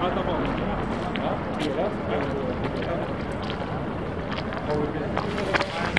Gracias.